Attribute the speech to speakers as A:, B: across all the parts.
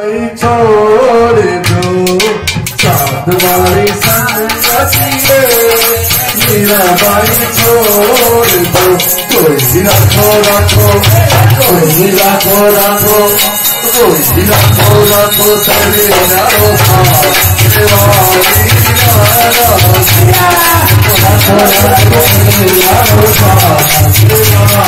A: छोड़ दो साथ वाली संगतिए मेरा भाई छोड़ दो कोई रखो रखो कोई
B: रखो रखो
A: कोई रखो रखो चले जाओ रखो
B: रखो
A: चले जाओ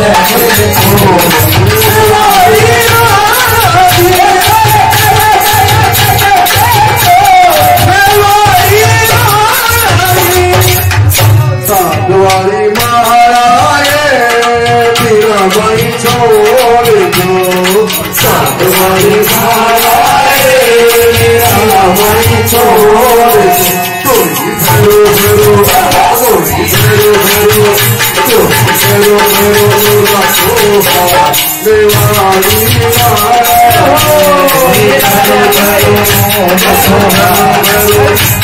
B: I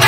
B: Oh,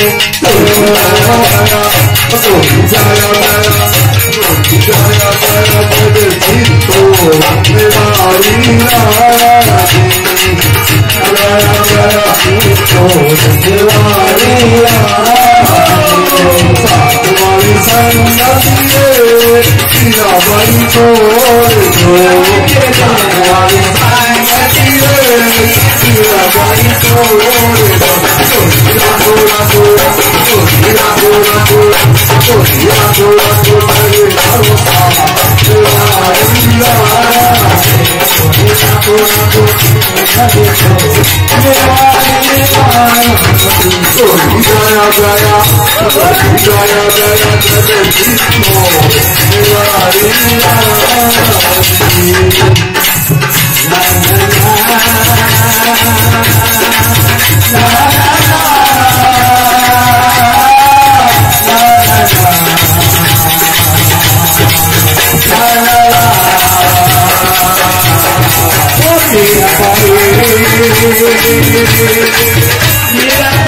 A: 走呀走呀，我走呀走。दिए सिया बन छोड़ दो सिया
B: बन छोड़ दो
A: सोचिया गोरा गोरा सोचिया गोरा गोरा सोचिया गोरा गोरा रे भगवा लाला
B: सोचिया Gora Gora
A: Jaya Jaya,
B: Yeah.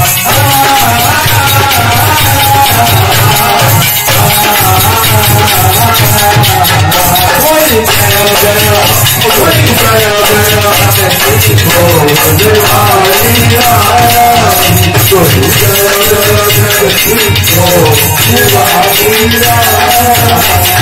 A: Yo quiero ser el único que
B: va a cuidar